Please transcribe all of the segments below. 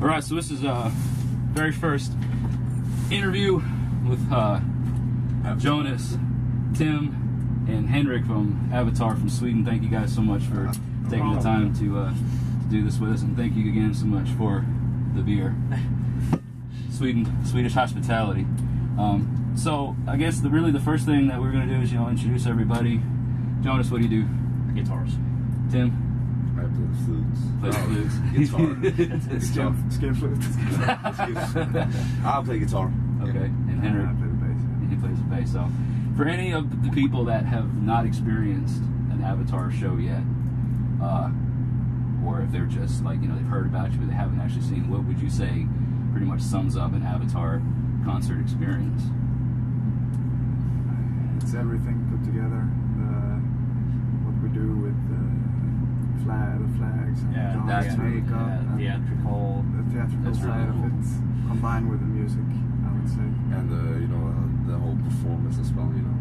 All right, so this is uh very first interview with uh, Jonas, Tim, and Henrik from Avatar from Sweden. Thank you guys so much for taking the time to uh, to do this with us, and thank you again so much for the beer. Sweden, Swedish hospitality. Um, so I guess the really the first thing that we're gonna do is you know introduce everybody. Jonas, what do you do? Guitars. Tim I play the flutes. plays Oh, flutes. Guitar. Skin, skin flute. I'll play guitar. Okay, and Henrik. I play the bass. and he plays the bass. So, for any of the people that have not experienced an Avatar show yet, uh, or if they're just like you know they've heard about you but they haven't actually seen, what would you say pretty much sums up an Avatar concert experience? It's everything put together. The, what we do with the flag, the flags, and Yeah, John's that's makeup, yeah, and theatrical. the theatrical That's really side cool. of it, combined with the music. I would say. And the, you know, uh, the whole performance as well, you know.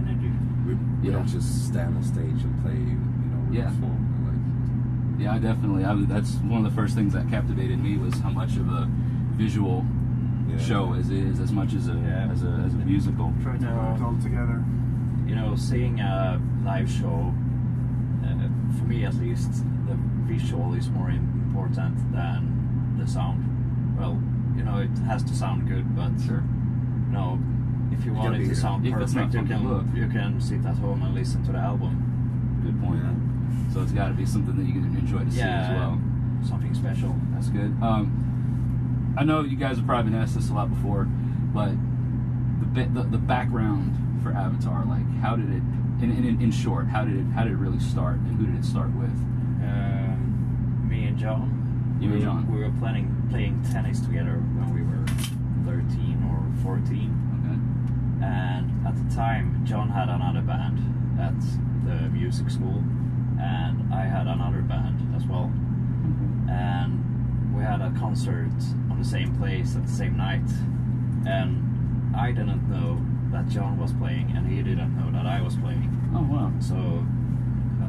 Energy. We, we Yeah. don't just stand on stage and play, you know, we Yeah. perform. And like, Yeah, I definitely. I, that's one of the first things that captivated me was how much of a visual yeah. show as it is, as much as a Yeah. as a as a musical. Try to put it all together. You know, seeing a live show, uh, for me at least, the visual is more important than the sound. Well, you know, it has to sound good, but Sure. you know, if you It want it to sound if it's not perfect, you can look. you can sit at home and listen to the album. Good point. Yeah. So it's got to be something that you can enjoy to see as well. something special. That's good. Um, I know you guys have probably been asked this a lot before, but the bit, the, the background for Avatar, like how did it, in, in, in short, how did it how did it really start, and who did it start with? Um, me and John. You we, and were- John. We were planning playing tennis together when we were 13 or 14. Okay. and at the time John had another band at the music school and I had another band as well mm-hmm. and we had a concert on the same place at the same night and I didn't know that John was playing and he didn't know that I was playing Oh wow. so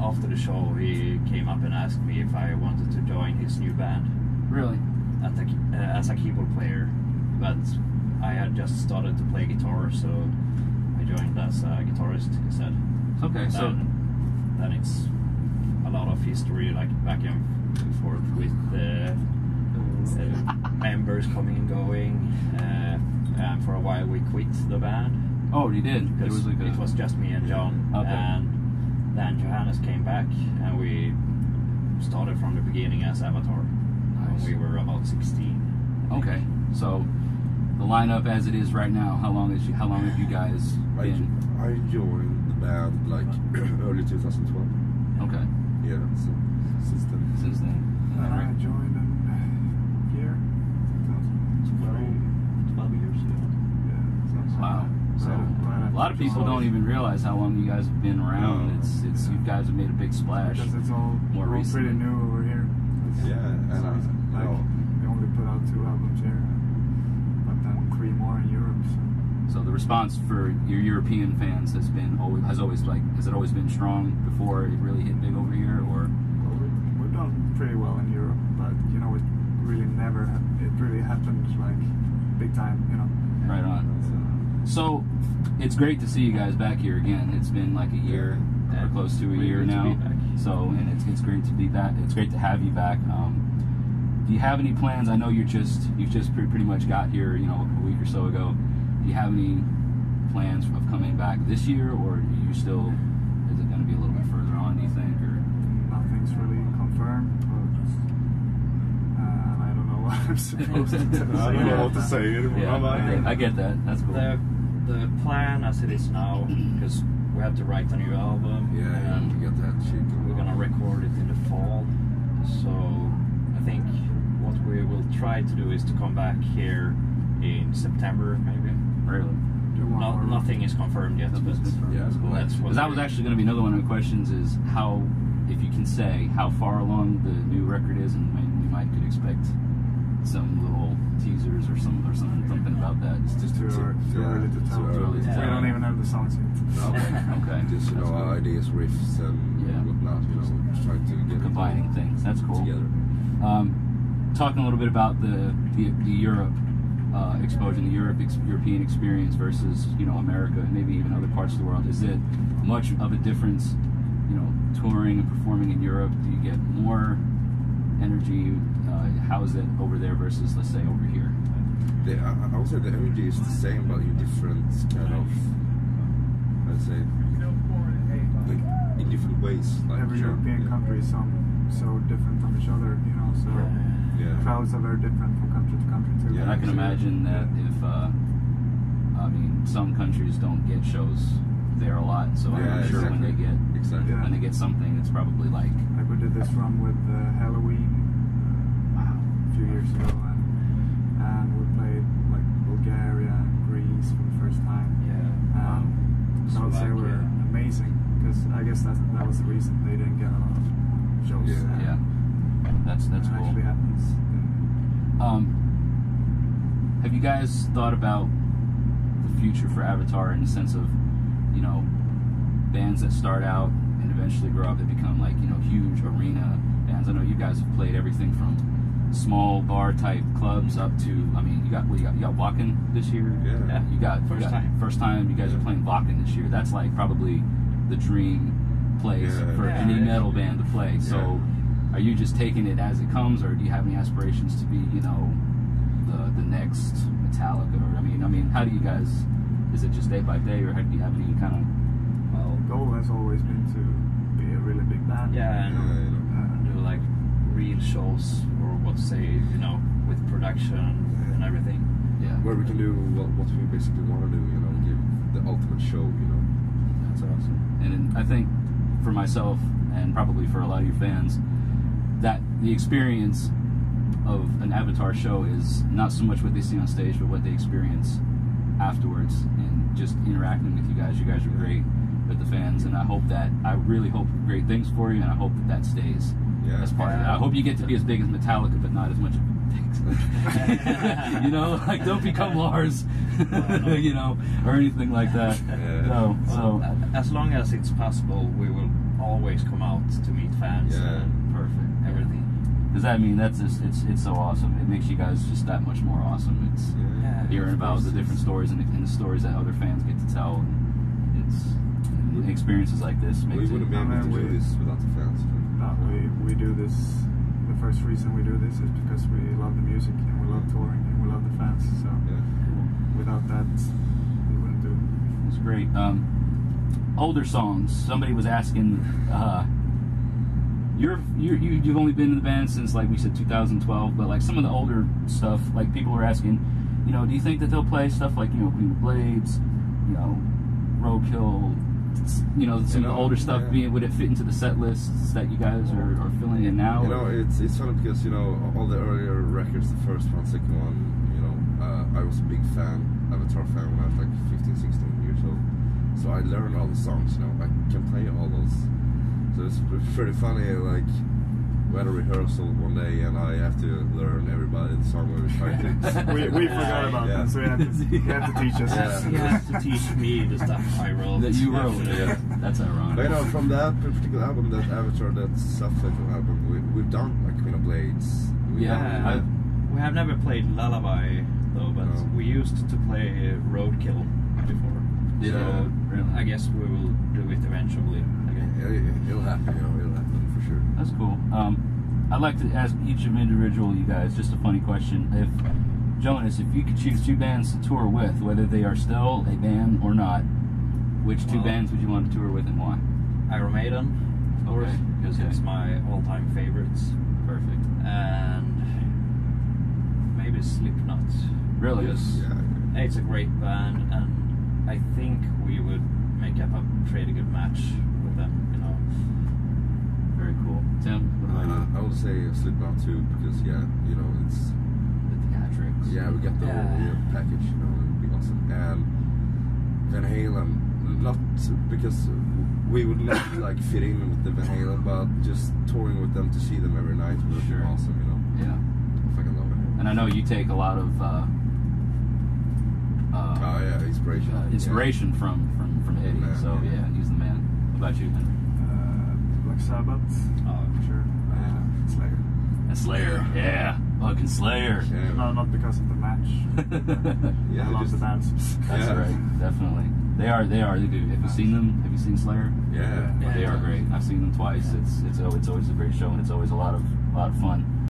after the show he came up and asked me if I wanted to join his new band Really? at the, uh, as a keyboard player, but I had just started to play guitar, so I joined as a guitarist instead. Okay. So then, then it's a lot of history, like back and forth with the uh, members coming and going. Uh, and for a while, we quit the band oh, you did. It was like a, it was just me and John. Okay. And then Johannes came back, and we started from the beginning as Avatar Nice. when we were about 16. Okay. So the lineup as it is right now, how long is you, how long have you guys been? I joined the band like early 2012. Okay. Yeah, so since then. Since then. And I Henrik? joined uh, in here. 2003. 12 years ago. Yeah. so- Wow. So Right a lot of people don't even realize how long you guys have been around. No. It's it's you guys have made a big splash. Because it's all, More we're all recently. pretty new over here. It's- Yeah, and so I- like, know- we only put out two albums here, but then three more in Europe. So. So the response for your European fans has been always has always like has it always been strong before it really hit big over here or Well, we, we've done pretty well in Europe, but you know, it really never, it really happened like big time, you know. right on. So it's great to see you guys back here again. It's been like a year or close to a Really year now. So and it's it's great to be back. It's great to have you back. Um, do you have any plans? I know you're just you've just pre- pretty much got here, you know, a week or so ago. Do you have any plans of coming back this year, or are you still? Is it going to be a little bit further on? Do you think, or Nothing's really confirmed, but uh, I don't know what I'm supposed to say. I don't know what to say anymore. yeah, I'm I get, that. That's cool. The, the plan as it is now, because we have to write a new album, Yeah, yeah, and to get that shit going. we're gonna record it in the fall. So I think what we will try to do is to come back here in September, maybe. Really? no, nothing is confirmed yet. But confirmed. Yeah, cool. that's what that was actually going to be another one of the questions is how, if you can say how far along the new record is, and when we might could expect some little teasers or some or something, something about that. It's just too, Too- early, too yeah, early to too early to we don't even have the songs yet. Okay. Okay. Just you know, cool. ideas, riffs, and Yeah. whatnot. You know, trying to get it combining things. That's cool. together. Um, talking a little bit about the the, the Europe uh, exposure, the Europe ex- European experience versus you know America and maybe even other parts of the world. Is it much of a difference? You know, touring and performing in Europe. Do you get more energy? Uh, how is it over there versus let's say over here? The, I, I would say the energy is the same, but in different kind of, I'd say, like in different ways. Like Every sure, European yeah. country is some so different from each other, you know. So Yeah. crowds are very different from country to country too. Yeah, and I can imagine that if uh, I mean some countries don't get shows there a lot, so Yeah, I'm not sure when they get Exactly. When they get something, it's probably like Like we did this run with uh, Helloween a few years ago, and, and we played like Bulgaria and Greece for the first time. Yeah. Um, so I would say we're Slovakia. amazing because I guess that that was the reason they didn't get a lot of shows. Yeah. and yeah. That's that's it cool. actually happens. Um, have you guys thought about the future for Avatar in the sense of, you know, bands that start out and eventually grow up, they become like, you know, huge arena bands? I know you guys have played everything from small bar type clubs up to, I mean, you got, what, you got, you got Wacken this year? Yeah. Yeah. You got, you First got- time. First time you guys are playing Wacken this year. That's like probably the dream place Yeah. for Yeah. any metal band to play. So, are you just taking it as it comes, or do you have any aspirations to be, you know, the the next Metallica? Or I mean, I mean, how do you guys? Is it just day by day, or do you have any kind of? Well, goal has always been to be a really big band. Yeah, you know. Yeah, you know. Uh, do like real shows or what to say, you know, with production and everything. Yeah, Where we can do what, what we basically want to do, you know, give the ultimate show, you know. that's awesome. And I think for myself and probably for a lot of your fans, that the experience of an Avatar show is not so much what they see on stage, but what they experience afterwards and just interacting with you guys. You guys are great with the fans, and I hope that I really hope great things for you, and I hope that that stays Yeah. as part of it. I hope you get to be as big as Metallica, but not as much. Thanks. you know, like don't become Lars, you know, or anything like that. Yeah. No, so as long as it's possible, we will always come out to meet fans Yeah. perfect. everything. Does that mean that's just it's it's so awesome? It makes you guys just that much more awesome. It's Yeah. hearing of about course. the different stories and the, and the stories that other fans get to tell. And it's and experiences like this We makes it. wouldn't be oh, able to do this without the fans. No, we, we do this. The first reason we do this is because we love the music and we love touring and we love the fans. So Yeah. without that, we wouldn't do it. It's great. Um, older songs. Somebody was asking. Uh, you're, you're you you've only been in the band since like we said 2012, but like some of the older stuff, like people were asking, you know, do you think that they'll play stuff like you know Queen of Blades, you know, Roadkill, you know, some You of the older stuff yeah. being would it fit into the set lists that you guys are, are filling in now? You know, it's it's funny because you know all the earlier records, the first one, second one. You know, uh, I was a big fan, Avatar fan when I was like 15, 16 years old. So I learned all the songs. You know, I can play all those. So it's pretty funny. Like we had a rehearsal one day, and I have to learn everybody the song we were trying to. We, we forgot about Yeah. that, so you have to, you have to teach us. Yeah. He has to teach me the stuff I wrote. that you wrote. Yeah. That's ironic. But you know, from that particular album, that Avatar, that self-titled album, we, we've done like Queen of Blades. We Yeah, have- we have never played Lullaby though, but No. we used to play Roadkill before. Yeah, so really. I guess we will do it eventually again. Yeah, it- it'll happen, you know, it'll happen for sure. That's cool. Um, I'd like to ask each of individual you guys just a funny question. If Jonas, if you could choose two bands to tour with, whether they are still a band or not, which two Well- bands would you want to tour with and why? Iron Maiden, of course, Okay, because okay. it's my all-time favorites, Perfect. and maybe Slipknot. Really? Because Yeah. it's a great band, and I think we would make up a pretty good match with them. You know. Very cool. Tim, what about Uh, you? I would say Slipknot too, because yeah, you know, it's The theatrics. yeah, we got the whole Yeah. yeah, package, you know, it'd be awesome. And Van Halen, not because we would not like fit in with the Van Halen, but just touring with them to see them every night would Sure. been awesome, you know. Yeah. I fucking love Halen. And I know you take a lot of uh, uh, Oh yeah, inspiration. uh, inspiration from from from Eddie. Man, so yeah. yeah, he's the man. What about you, Henrik? Black Sabbath, Oh, sure. Uh, Slayer. And Slayer. Yeah, fucking Slayer. Yeah. No, not because of the match. Yeah, I love just- the bands. That's Yeah. right, definitely. They are. They are. They do. Have you seen them? Have you seen Slayer? Yeah. they are great. I've seen them twice. It's it's oh, it's always a great show and it's always a lot of a lot of fun.